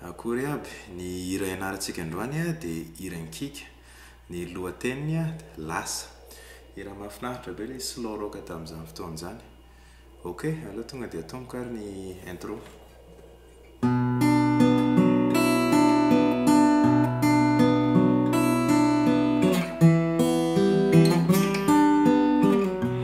Akory aby, ny hira ianarantsika androany dia hira an-kika. Ny lohateniny, Lasa. Hira mahafinaritra be ilay slow rock tamin'izany fotoana izany. Ok, aleo tonga dia atomiko ary ny intro.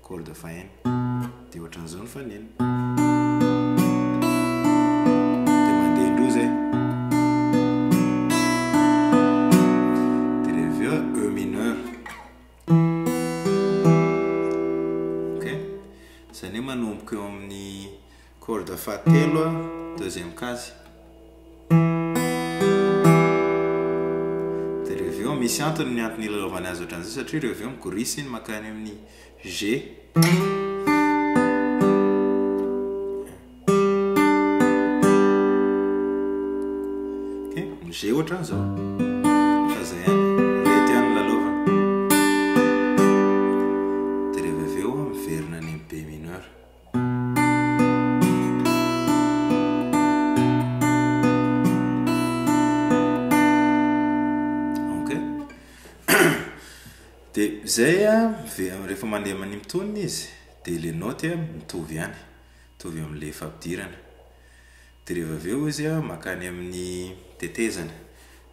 Corde fa en. Dia ohatran'izao ny fa neny. Dia mandeha indroa izay. Dia rehefa avy eo E mineur. Ok? Izany hoe manomboka eo amin'ny Corde fahatelo a deuxième case. Dia ireo avy eo misy antony ny antony ilalaovany azy ohatran'izay satria ireo avy eo migorisa iny mankany amin'ny G. G ohatran'izao. Fa izay ihany. Mety ihany ny lalaovana. Dia rehefa avy eo miverina any amin'ny B mineur. zay rehefa mandeha manimtonina izy de le not mitovy any mitovy amle fapidirana de reheva aveo izy a makany aminy tetezana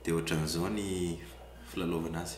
de otranzao ny filalaovana azy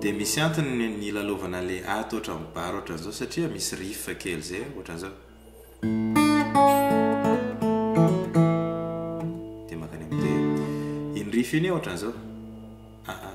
Dia misy antony ny nilalaovana an'ilay A to ohatran'ny bar ohatran'izao satria misy riff kely izay ohatran'izao. Dia makany amin'ny D. Iny riff iny ohatran'izao. Ah ah.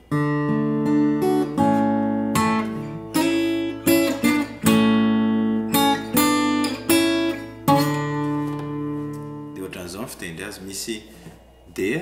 dia ohatran'izao ny fitendry azy misy dia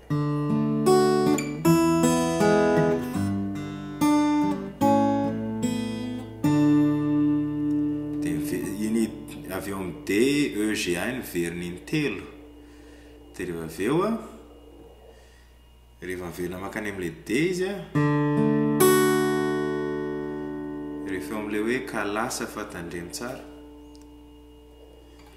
EGA ny veriny intelo dia rehefa avy eo a rehefa miverina makany amin'ilay D izy a rehefa amin'ilay hoe kalasa fa tandremo tsara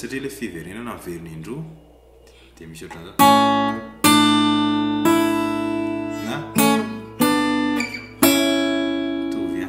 satria ilay fiverenana miverina indroa dia misy ohatran'izao na mitovy a